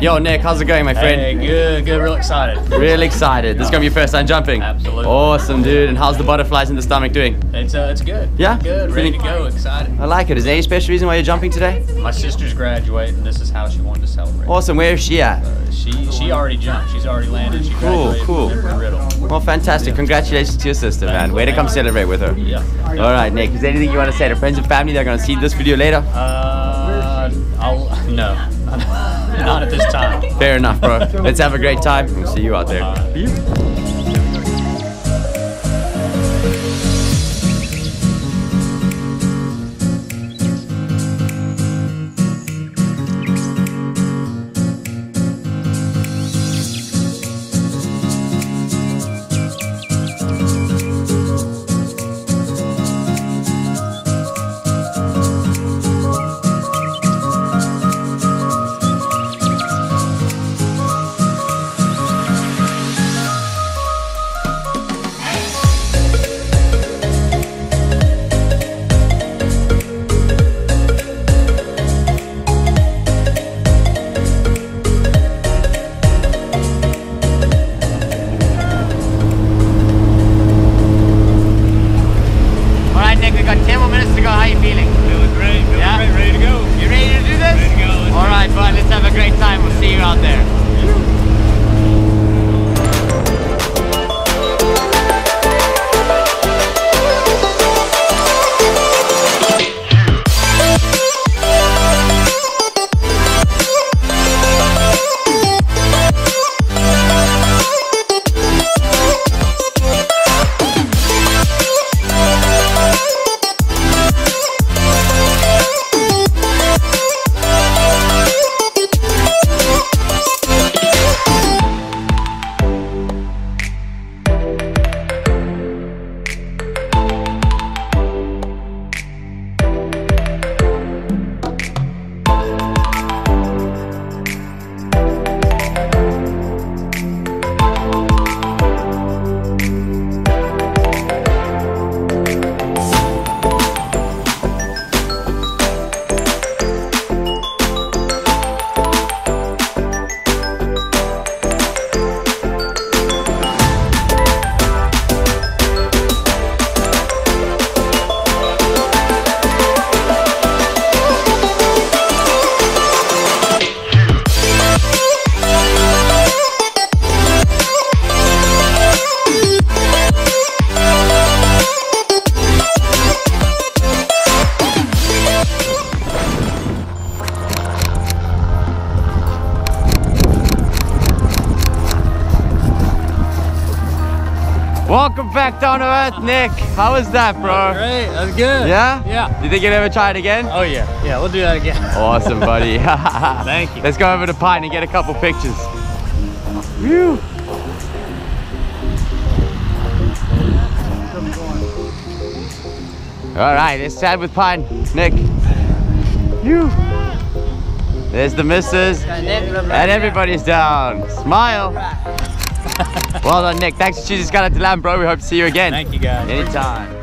Yo, Nick, how's it going, my friend? Hey, good, good, real excited. Really excited. This is gonna be your first time jumping. Absolutely. Awesome, dude. And how's the butterflies in the stomach doing? It's uh, it's good. Yeah? Good, ready to go, excited. I like it. Is there any special reason why you're jumping today? My sister's graduating. And This is how she wanted to celebrate. Awesome. Where is she at? Uh, she she already jumped. She's already landed. She Cool, cool. Well, fantastic. Congratulations to your sister, man. Way to come celebrate with her. Yeah. All right, Nick. Is there anything you want to say to friends and family that are gonna see this video later? Uh, I'll no, not at this time. Fair enough, bro. Let's have a great time. We'll see you out there. Have a great time. We'll see you out there. Welcome back down to earth, Nick. How was that, bro? Great. That's good. Yeah? Yeah. You think you'd ever try it again? Oh yeah. Yeah. We'll do that again. Awesome, buddy. Thank you. Let's go over to Pine and get a couple pictures. Whew. All right, let's chat with Pine. Nick. You. There's the missus. And everybody's down. Smile. Well done, Nick. Thanks for choosing Skydive DeLand, bro. We hope to see you again. Thank you guys. Anytime.